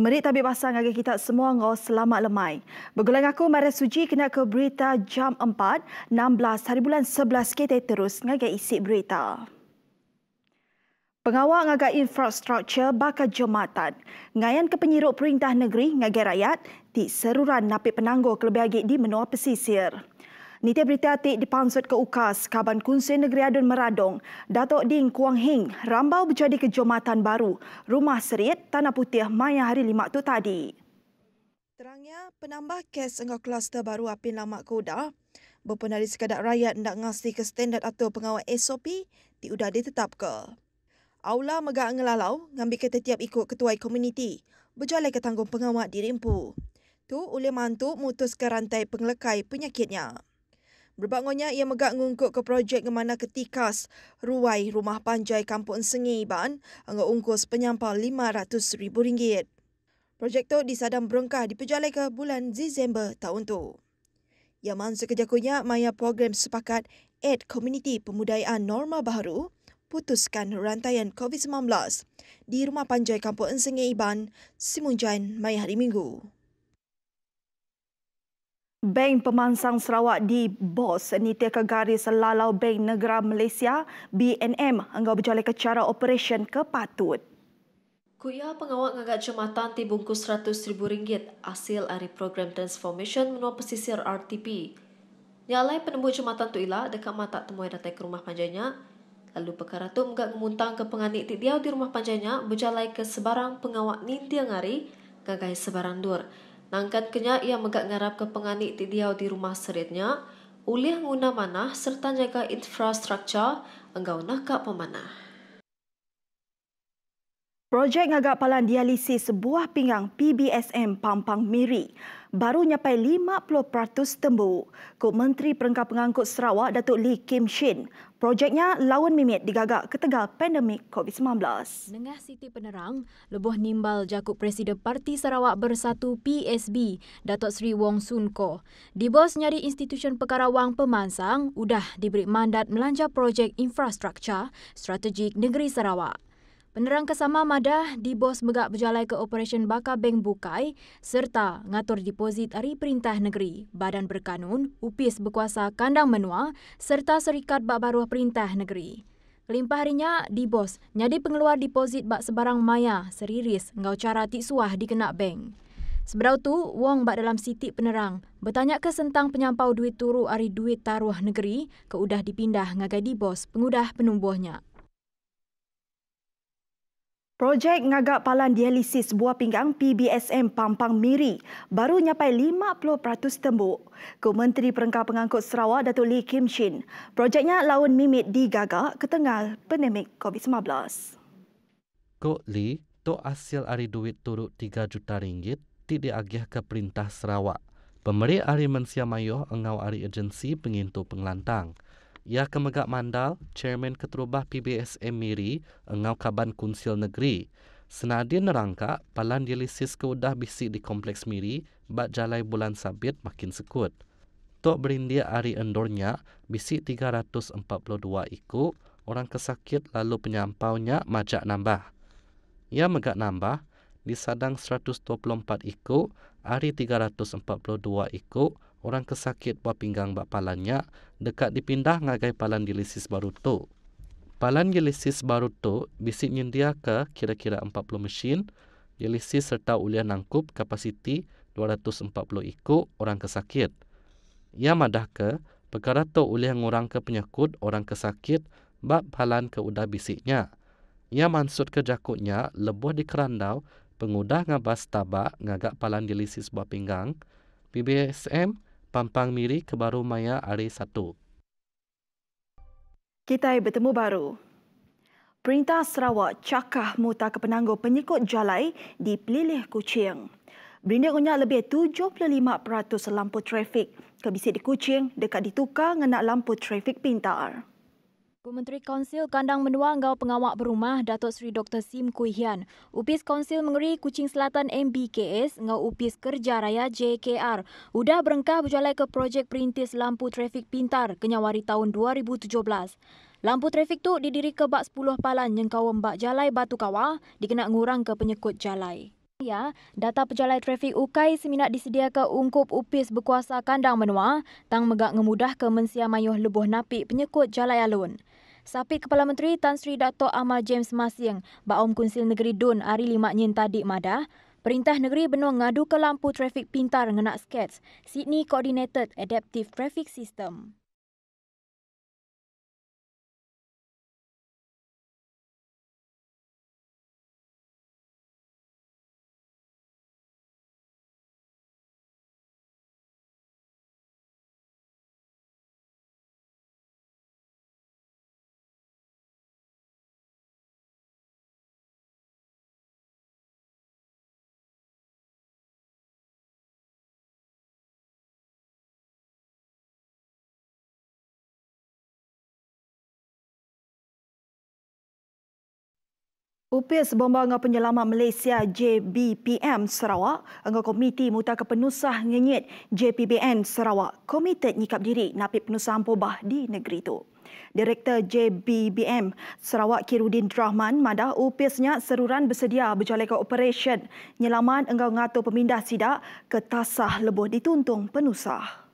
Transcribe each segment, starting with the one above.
Merit tabik pasang agak kita semua ngau selamat lemai. Bergulang aku Maria Suji kena ke berita jam 4, 16 hari bulan 11 kita terus ngagai isi berita. Pengawal ngagai infrastruktur bakal jematan. Ngayan ke penyiruk perintah negeri ngagai rakyat di seruran napik penangguh kelebih agik di menua pesisir. Niti berita atik dipansut ke UKAS, Kaban Kunsi Negeri Adun Meradong, Datuk Ding Kuang Hing, rambau berjadi kejomatan baru, Rumah Serit, Tanah Putih, Maya hari lima tu tadi. Terangnya, penambah kes engkau kluster baru apin lama kuda, berpun dari sekadar rakyat nak ngasih ke standard atau pengawal SOP, diudah ditetap ke. Aula megak ngelalau, ngambil ke tiap ikut ketua komuniti, berjalan ke tanggung pengawal di Rimpu. Tu oleh mantu mutus ke rantai penglekai penyakitnya. Berbangunnya ia megak ngungkuk ke projek ke mana ketikas ruai rumah panjai kampung Sengi Iban anggo ungkus penyampal RM500,000. Projek tu disadam berengkah di pejalai ke bulan Disember tahun tu. Ia masuk ke jakunya maya program sepakat Aid Community Pemudayaan Norma Baru putuskan rantaian COVID-19 di rumah panjai kampung Sengi Iban, Simunjain, maya hari Minggu. Bank Pemansang Sarawak di BOS Niti ke garis Lalau Bank Negara Malaysia BNM enggau berjalan ke cara operasi ke patut. Kuya pengawal ngagak jematan dibungkus RM100,000 hasil dari program transformation menua pesisir RTP. Nyalai penembuk jematan tu ilah dekat mata temuai datang ke rumah panjangnya. Lalu perkara tu enggak memuntang ke penganik tidiau di rumah panjangnya berjalan ke sebarang pengawal ninti ngari gagai sebarang dur. Nangkan kenya ia megak ngarap ke penganik di diau di rumah seritnya, ulih guna manah serta jaga infrastruktur enggau nak pemanah. Projek ngagak palan dialisis sebuah pinggang PBSM Pampang Miri baru nyapai 50% tembuk. Kok Menteri Perengkap Pengangkut Sarawak Datuk Lee Kim Shin, projeknya lawan mimit digagak ketegal pandemik COVID-19. Nengah Siti Penerang, lebuh nimbal jakuk Presiden Parti Sarawak Bersatu PSB, Datuk Seri Wong Sun Ko. Di bos nyari institusi perkara wang pemansang, udah diberi mandat melancar projek infrastruktur strategik negeri Sarawak. Penerang kesama madah di bos megak berjalan ke Operasi Baka Bank Bukai serta ngatur deposit dari Perintah Negeri, Badan Berkanun, UPIS berkuasa kandang menua serta Serikat Bak Baruah Perintah Negeri. Limpah harinya di bos nyadi pengeluar deposit bak sebarang maya seriris ngau cara tik suah dikenak bank. Seberau tu, Wong bak dalam siti penerang bertanya ke sentang penyampau duit turu ari duit taruh negeri ke udah dipindah ngagai di bos pengudah penumbuhnya. Projek ngagak palan dialisis buah pinggang PBSM Pampang Miri baru nyapai 50% tembuk. Ke Menteri Perengkap Pengangkut Sarawak Datuk Lee Kim Shin, projeknya lawan mimit digagak ke tengah pandemik COVID-19. Kok Lee, to hasil ari duit turut 3 juta ringgit tidak agih ke Perintah Sarawak. Pemeri Ari Mensia engau Ari Agensi Pengintu Pengelantang. Ia kemegak mandal, Chairman Keterubah PBSM Miri, engau kaban kunsil negeri. Senadin nerangka, palan dialisis ke udah bisi di kompleks Miri, bak jalai bulan sabit makin sekut. Tok berindia hari endornya, bisi 342 iku, orang kesakit lalu penyampaunya majak nambah. Ia megak nambah, di sadang 124 iku, hari 342 iku, orang kesakit buah pinggang bak palannya dekat dipindah ngagai palan dialisis baru tu. Palan dialisis baru tu bisik nyendia ke kira-kira 40 mesin dialisis serta ulian nangkup kapasiti 240 iku orang kesakit. Ia madah ke perkara tu ulian ngurang ke penyakut orang kesakit bak palan ke udah bisiknya. Ia mansut ke jakutnya lebuh di kerandau pengudah ngabas tabak ngagak palan dialisis buah pinggang PBSM Pampang Miri ke Baru Maya hari satu. Kita bertemu baru. Perintah Sarawak cakah muta ke penangguh penyekut jalai di Pelilih Kuching. Berindik unyak lebih 75% lampu trafik kebisik di Kuching dekat ditukar dengan lampu trafik pintar. Menteri Kaunsil Kandang Menua Ngau Pengawak Berumah Datuk Seri Dr. Sim Kui Hian. Upis Kaunsil Mengeri Kuching Selatan MBKS Ngau Upis Kerja Raya JKR. Udah berengkah berjalan ke projek perintis lampu trafik pintar kenyawari tahun 2017. Lampu trafik tu didiri ke bak 10 palan yang kau mbak jalai batu kawah dikenal ngurang ke penyekut jalai. Ya, data pejalan trafik ukai seminat disediakan ungkup upis berkuasa kandang menua, tang megak ngemudah ke mensia mayuh lebuh napik penyekut jalan alun. Sapi Kepala Menteri Tan Sri Dato' Amal James Masing, Baom Kunsil Negeri Dun hari lima nyin tadi madah, Perintah Negeri Benua ngadu ke lampu trafik pintar ngenak skets Sydney Coordinated Adaptive Traffic System. UPIS Bomba Angau Penyelamat Malaysia JBPM Sarawak Angau Komiti Mutaka Penusah Ngenyit JPBN Sarawak Komited Nyikap Diri Napi Penusahan Pobah di negeri itu. Direktur JBBM Sarawak Kirudin Rahman madah UPISnya seruran bersedia berjalan ke operasi nyelaman engkau ngatur pemindah sidak ke tasah lebuh dituntung penusah.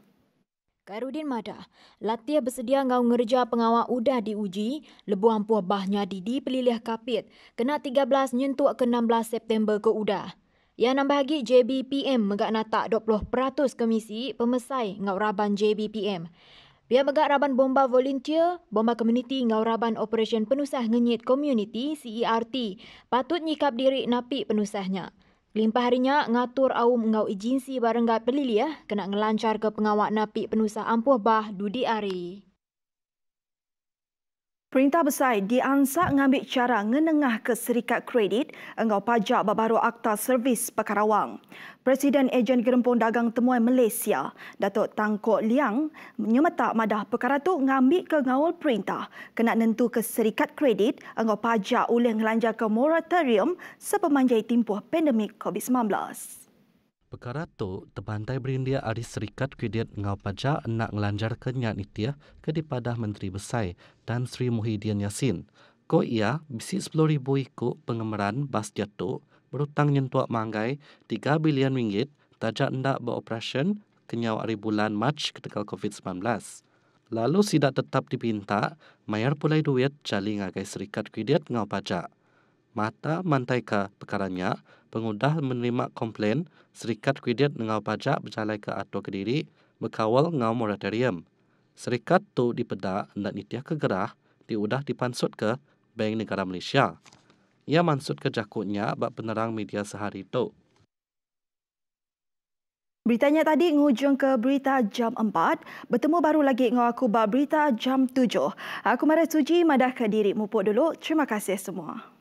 Kairudin Mada, latiah bersedia ngau ngerja pengawal udah diuji, lebu ampuh bahnya di pelilih kapit, kena 13 nyentuk ke 16 September ke udah. Yang nambah lagi JBPM megak natak 20% komisi pemesai ngau raban JBPM. Biar megak raban bomba volunteer, bomba community ngau raban operation penusah ngenyit community CERT, patut nyikap diri napi penusahnya. Limpah harinya ngatur awum ngau ijinsi barangga pelili ya kena ngelancar ke pengawak napi penusah ampuh bah dudi ari. Perintah besar diansak ngambil cara ngenengah ke serikat kredit engkau pajak baru Akta Servis Pekarawang. Presiden Ejen Gerempung Dagang Temuan Malaysia, Datuk Tangkok Liang, menyemetak madah perkara tu ngambil ke ngawal perintah kena nentu ke serikat kredit engkau pajak oleh ngelanjar ke moratorium sepemanjai timpuh pandemik COVID-19. Perkara tu terbantai berindia ari serikat kredit ngau pajak nak ngelanjar kenyak nitia ke Menteri Besai dan Sri Muhyiddin Yassin. Ko ia bisi 10,000 ikut pengemeran bas jatuh berutang nyentuak manggai 3 bilion ringgit tajak ndak beroperasi kenyau hari bulan Mac ketika COVID-19. Lalu sidak tetap dipinta mayar pulai duit jali ngagai serikat kredit ngau pajak. Mata mantai ke perkaranya, pengudah menerima komplain serikat kredit ngau pajak berjalan ke atau kediri berkawal ngau moratorium. Serikat tu dipeda hendak nitiah kegerah diudah dipansut ke Bank Negara Malaysia. Ia mansut ke jakutnya bak penerang media sehari itu. Beritanya tadi ngujung ke berita jam 4. Bertemu baru lagi dengan aku bak berita jam 7. Aku Maria Suji madah ke diri mupuk dulu. Terima kasih semua.